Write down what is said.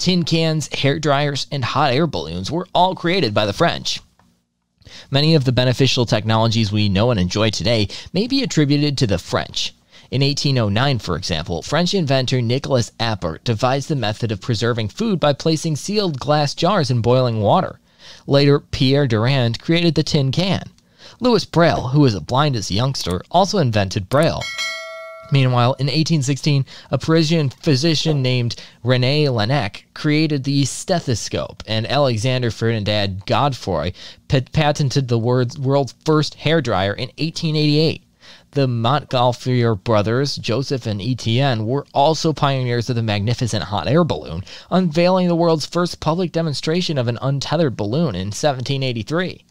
Tin cans, hair dryers, and hot air balloons were all created by the French. Many of the beneficial technologies we know and enjoy today may be attributed to the French. In 1809, for example, French inventor Nicolas Appert devised the method of preserving food by placing sealed glass jars in boiling water. Later, Pierre Durand created the tin can. Louis Braille, who was a blind as youngster, also invented Braille. Meanwhile, in 1816, a Parisian physician named Rene Laennec created the stethoscope, and Alexander Ferdinand Godefroy patented the world's first hairdryer in 1888. The Montgolfier brothers, Joseph and Etienne, were also pioneers of the magnificent hot air balloon, unveiling the world's first public demonstration of an untethered balloon in 1783.